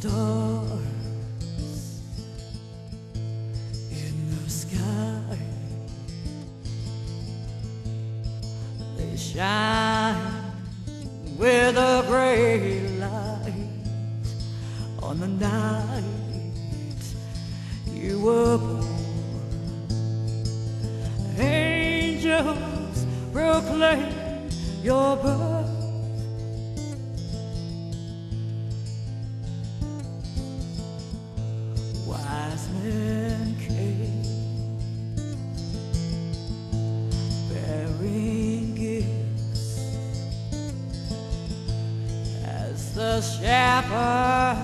stars in the sky. They shine with a great light on the night you were born. Angels proclaim your birth. Wise men came bearing gifts as the shepherds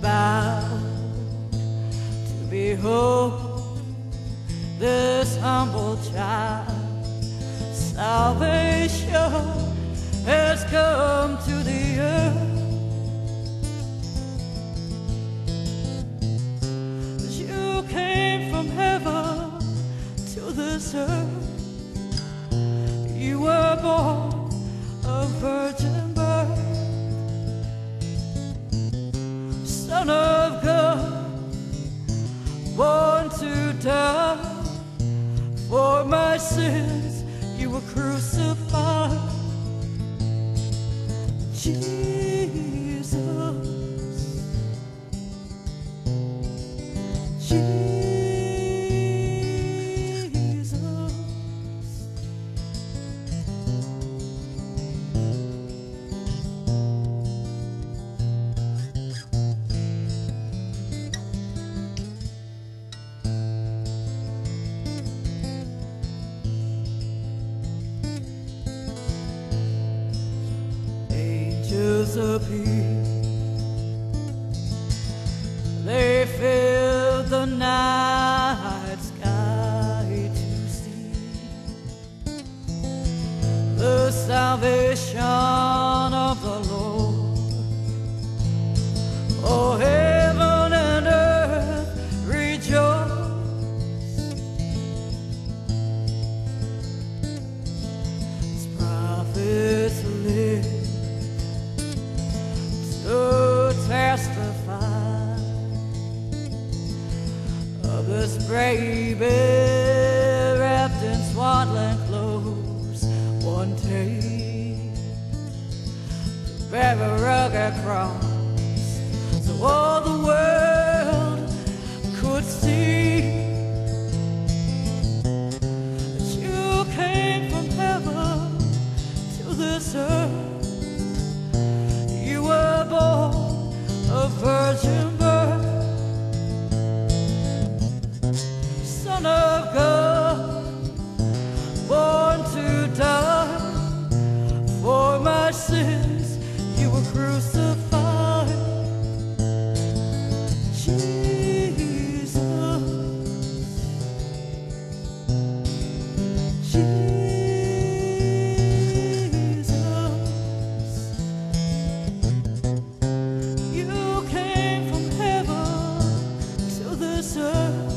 bowed to behold this humble child. Salvation earth. You were born a virgin birth, Son of God, born to die for my sins. You were crucified, Jesus. Jesus. They fill the night sky to see the salvation of the Lord. Wrapped in swaddling clothes. One day, bear a rugged good.